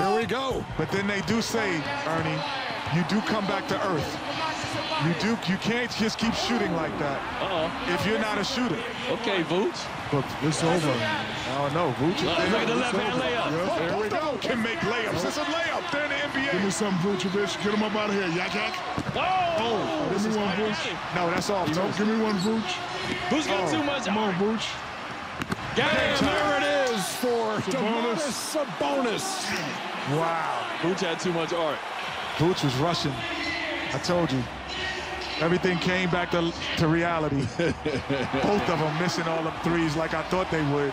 Here we go. But then they do say, Ernie, you do come back to earth. You do. You can't just keep shooting like that Uh-oh. if you're not a shooter. Okay, Vooch. Look, it's over. I don't know. Vooch. Look, look at the left hand layup. Yep. Here we go. Can make layups. It's a layup. They're in the Give me NBA. some Vucevic. Get him up out of here. Yak yak. Oh! oh give me one Vooch. No, that's all. No, give me one Vooch. Who's got Oh, too much? Come on, Vooch. Got Oh, him. time. There it is. is for Sabonis. Domantas Sabonis. Wow. Vooch had too much art. Vooch was rushing. I told you. Everything came back to, to reality. Both of them missing all them threes like I thought they would.